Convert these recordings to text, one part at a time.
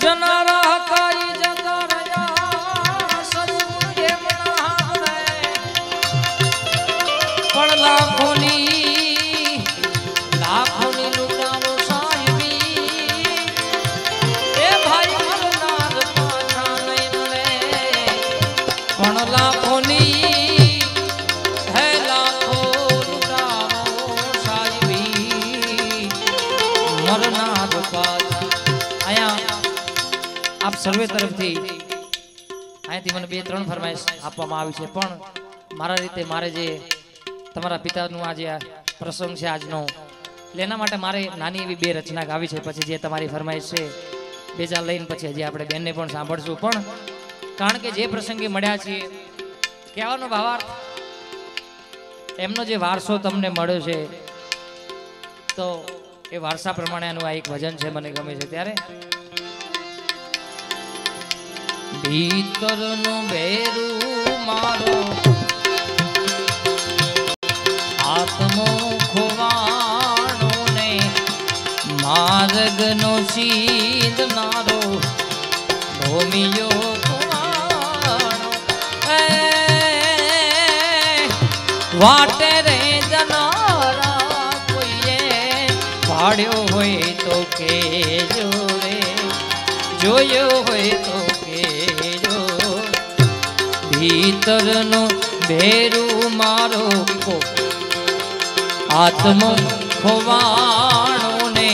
જનારા સર્વે તરફથી અહીંયાથી મને બે ત્રણ ફરમાઈશ આપવામાં આવી છે. પણ મારા રીતે મારે જે તમારા પિતાનું આજે આ પ્રસંગ છે આજનો એટલે એના માટે મારે નાની એવી બે રચના ગાવી છે. પછી જે તમારી ફરમાઈશ છે બે ચાર લઈને પછી હજી આપણે બેનને પણ સાંભળશું. પણ કારણ કે જે પ્રસંગે મળ્યા છીએ, કહેવાનો ભાવાર્થ, એમનો જે વારસો તમને મળ્યો છે, તો એ વારસા પ્રમાણે આનું આ એક ભજન છે, મને ગમે છે. ત્યારે ભીતરનો ભેરું મારો. આત્મો ખોવાણો ને માર્ગનો સીધનારો ભૂમિયો ખોવાણો. એ, વાટે રે જનારા કોઈએ પાડ્યો હોય તો કે રે જોયો હોય તો ભીતરનો ભેરું મારો આત્મ ખોવાણો ને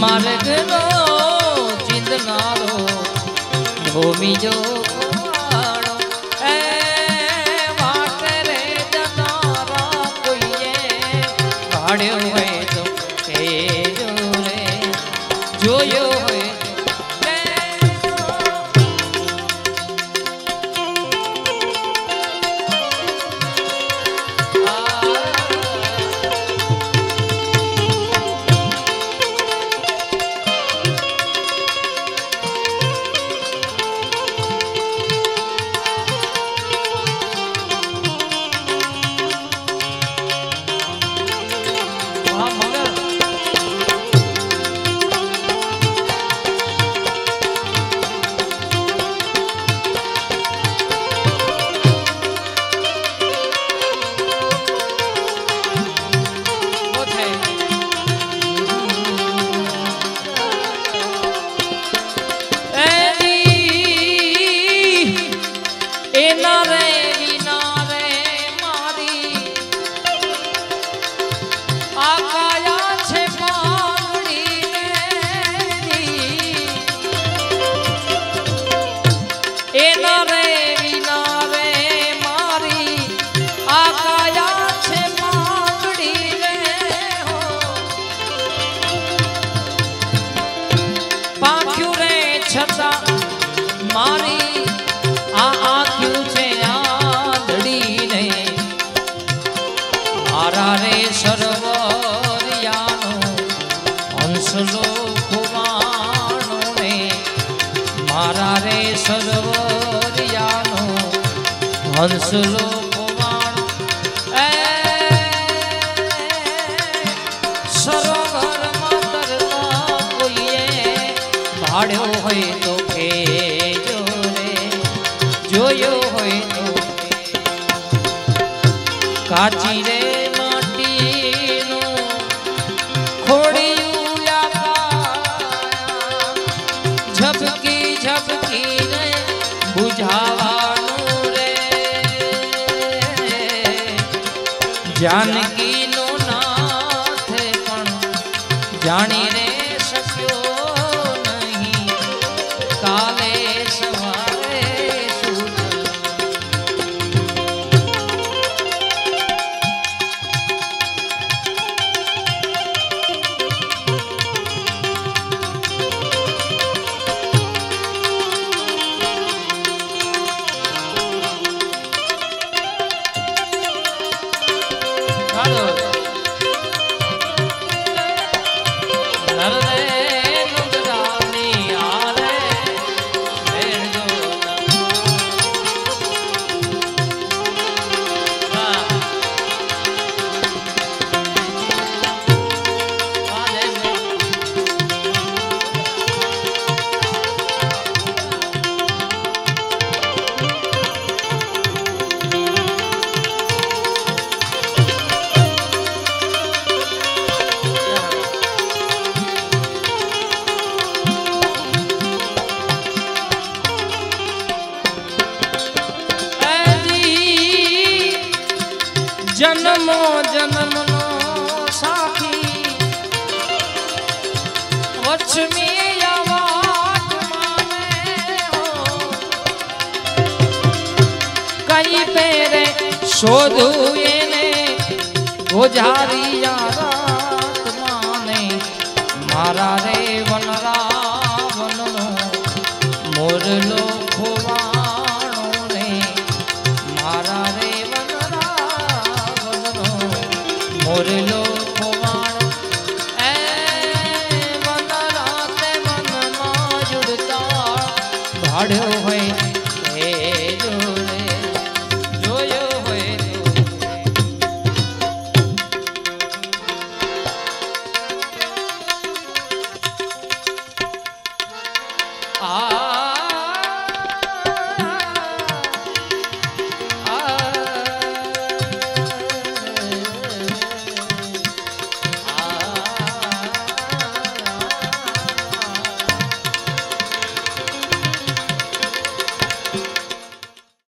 માર્ગનો ચિંતનારો ભૂમિજો ખોવાણો મારી આ આંખ્યું છે આંધળી ને મારા રે સરવરિયાનો હંસલો ખુવાણો ને મારા રે સરવરિયાનો હંસલો એ સરોવરમાં કોઈએ ભાડ્યો હોય તો કાચી રે. ઝબકી ઝબકી રે બુઝાવાનું રે જાનકી નો નાથ પણ જાણી રે જન્મો જન્મનો સાથી. વચમી કઈ પેરે શોધું એને? ગોઝારી યાર મારા રે ભાડ્યો